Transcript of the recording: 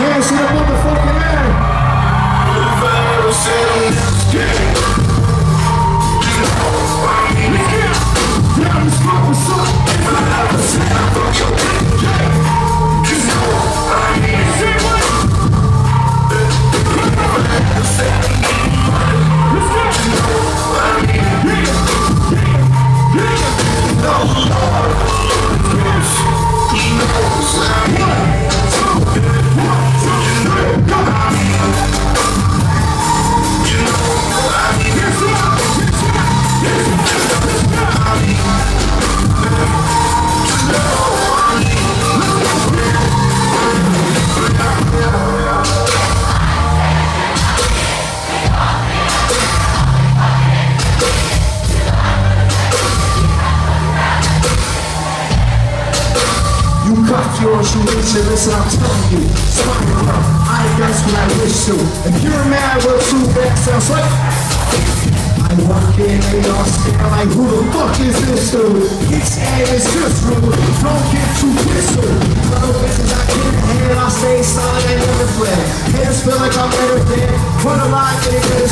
Hands to the motherfucking air. You cuff yours, you wish to listen, I'm telling you. Smile I that's what I wish to. If you're mad, well, too bad sounds like. I walk in and y'all stare like, who the fuck is this dude? His ass is just rude, don't get too pissed. Little bitches I can't handle, I stay silent and never fled. Hands feel like I'm better dead, run a line and it